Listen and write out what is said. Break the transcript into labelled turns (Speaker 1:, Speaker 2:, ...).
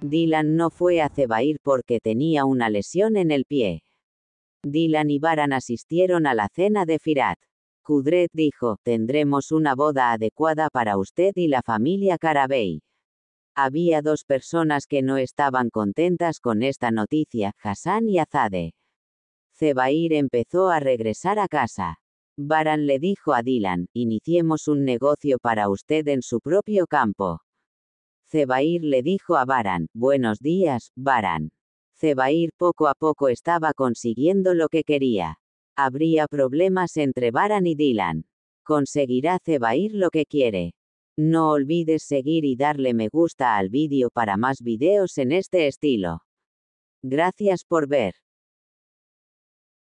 Speaker 1: Dylan no fue a Cebair porque tenía una lesión en el pie. Dylan y Baran asistieron a la cena de Firat. Kudret dijo, tendremos una boda adecuada para usted y la familia Carabey. Había dos personas que no estaban contentas con esta noticia, Hassan y Azade. Zebair empezó a regresar a casa. Baran le dijo a Dylan, iniciemos un negocio para usted en su propio campo. Zebair le dijo a Baran, buenos días, Baran. Zebair poco a poco estaba consiguiendo lo que quería. Habría problemas entre Baran y Dylan. Conseguirá Zebair lo que quiere. No olvides seguir y darle me gusta al vídeo para más videos en este estilo. Gracias por ver.